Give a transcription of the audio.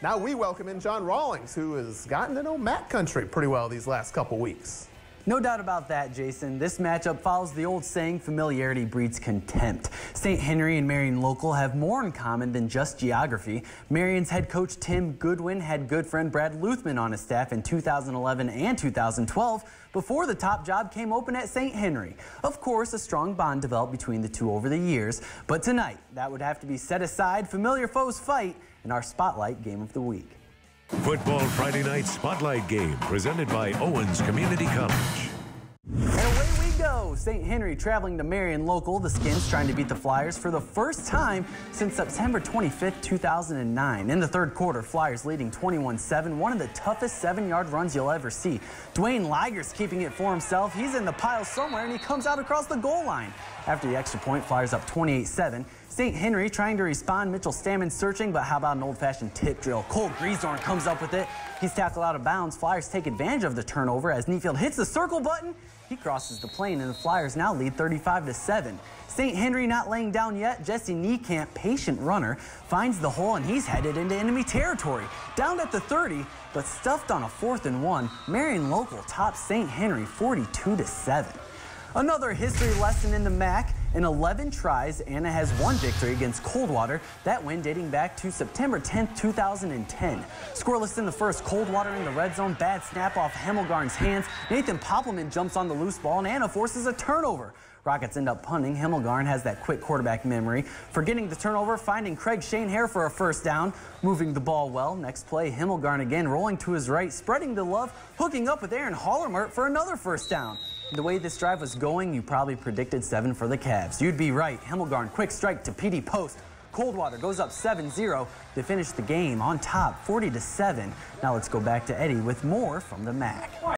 Now we welcome in John Rawlings, who has gotten to know MAC Country pretty well these last couple weeks. No doubt about that, Jason. This matchup follows the old saying, familiarity breeds contempt. St. Henry and Marion Local have more in common than just geography. Marion's head coach Tim Goodwin had good friend Brad Luthman on his staff in 2011 and 2012 before the top job came open at St. Henry. Of course, a strong bond developed between the two over the years, but tonight that would have to be set aside. Familiar foes fight in our Spotlight Game of the Week. Football Friday Night Spotlight Game presented by Owens Community College. St. Henry traveling to Marion Local. The Skins trying to beat the Flyers for the first time since September 25th, 2009. In the third quarter, Flyers leading 21-7, one of the toughest seven-yard runs you'll ever see. Duane Leugers keeping it for himself. He's in the pile somewhere, and he comes out across the goal line. After the extra point, Flyers up 28-7. St. Henry trying to respond. Mitchell Stammen searching, but how about an old-fashioned tip drill? Cole Griezorn comes up with it. He's tackled out of bounds. Flyers take advantage of the turnover as Neafield hits the circle button. He crosses the plane, and the Flyers now lead 35 to 7. St. Henry not laying down yet. Jesse Niekamp, patient runner, finds the hole, and he's headed into enemy territory. Down at the 30, but stuffed on a fourth and one. Marion Local tops St. Henry 42 to 7. Another history lesson in the MAC. In 11 tries, Anna has one victory against Coldwater. That win dating back to September 10, 2010. Scoreless in the first, Coldwater in the red zone. Bad snap off Hemmelgarn's hands. Nathan Poppleman jumps on the loose ball, and Anna forces a turnover. Rockets end up punting. Hemmelgarn has that quick quarterback memory. Forgetting the turnover, finding Kraig Shane Schoennerr for a first down. Moving the ball well. Next play, Hemmelgarn again rolling to his right, spreading the love, hooking up with Aaron Hollermert for another first down. The way this drive was going, you probably predicted seven for the Cavs. You'd be right. Hemmelgarn, quick strike to Petey Post. Coldwater goes up 7-0 to finish the game on top, 40 to 7. Now let's go back to Eddie with more from the MAC.